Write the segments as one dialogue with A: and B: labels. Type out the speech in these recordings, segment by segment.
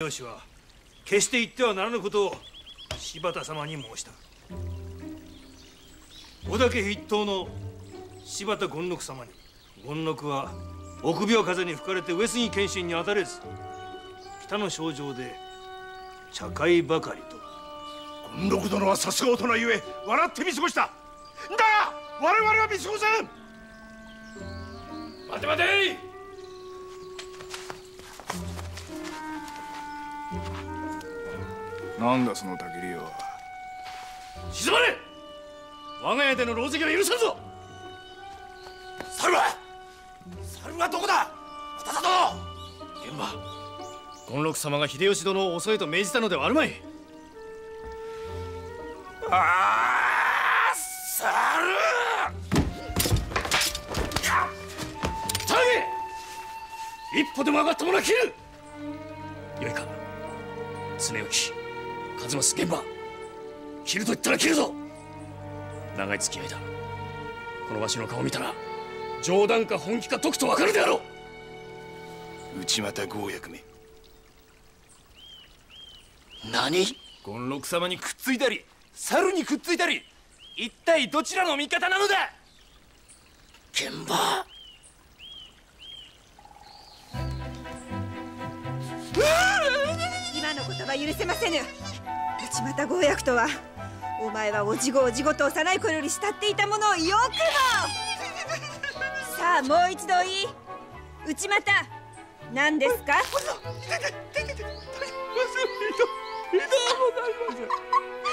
A: 秀吉は決して言ってはならぬことを柴田様に申した。織田家筆頭の柴田権六様に権六は臆病風に吹かれて上杉謙信に当たれず。北の症状で茶会ばかりと
B: 権六殿はさすが大人ゆえ笑って見過ごした。だが我々は見過ごせん
C: 待て待て
B: なんだそのたきりは
C: 静まれ。我が家での狼藉は許さんぞ。
B: 猿は猿はどこだ。渡里
C: 現場。権六様が秀吉殿を襲えと命じたのではあるまい。
B: ああ猿。
C: 一歩でも上がった者は切る。よいか。常之数正現場切ると言ったら切るぞ。長い付き合いだ。このわしの顔を見たら冗談か本気か解くと分かるであろう。
B: 内股豪役め
C: 何？
D: 権六様にくっついたり猿にくっついたり一体どちらの味方なのだ？
C: 現場？
E: 今のことは許せませぬ内股豪役とはお前はおじごおじごと幼い頃より慕っていたものをよくも。さあもう一度いい。内股何ですか？
F: 現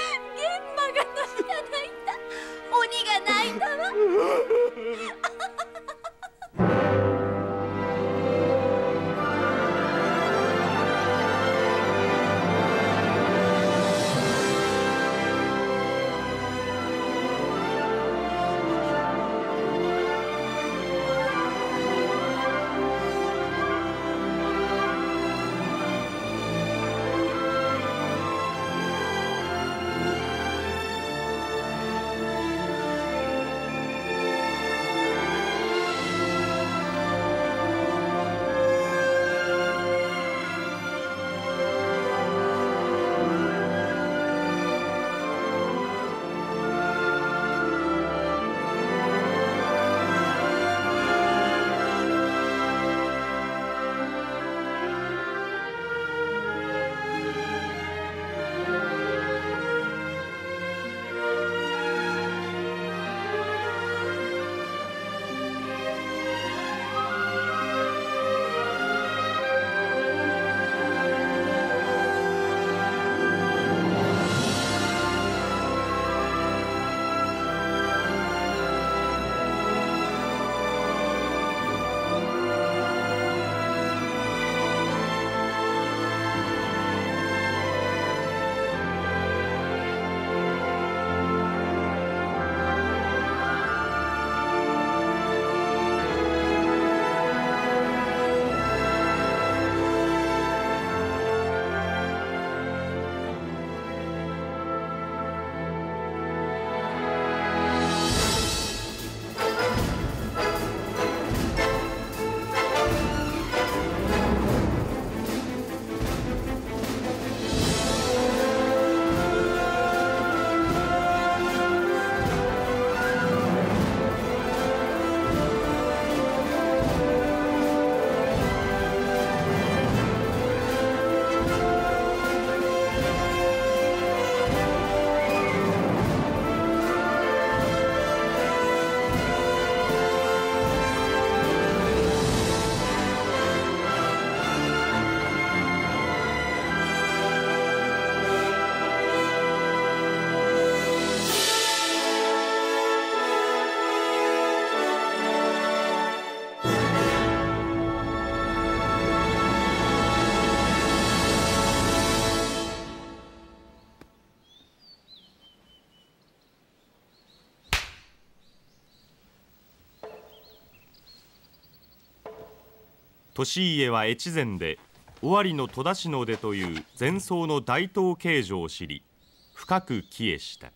G: 利家は越前で尾張の戸田氏の出という前奏の大東慶城を知り深く帰依した。